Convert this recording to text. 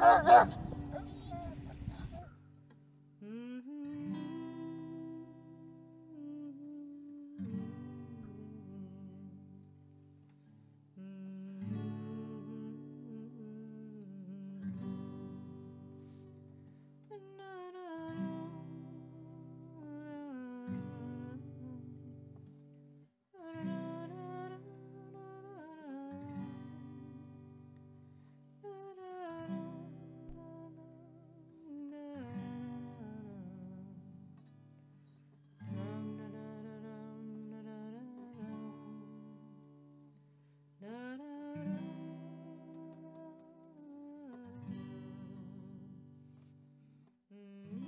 no. Mm.